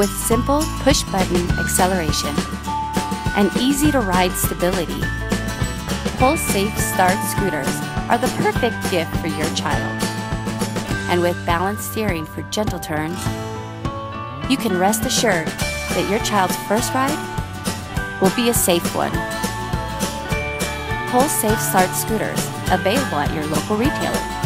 with simple push button acceleration and easy to ride stability. Pulse Safe Start scooters are the perfect gift for your child. And with balanced steering for gentle turns, you can rest assured that your child's first ride will be a safe one. Pulse Safe Start scooters available at your local retailer.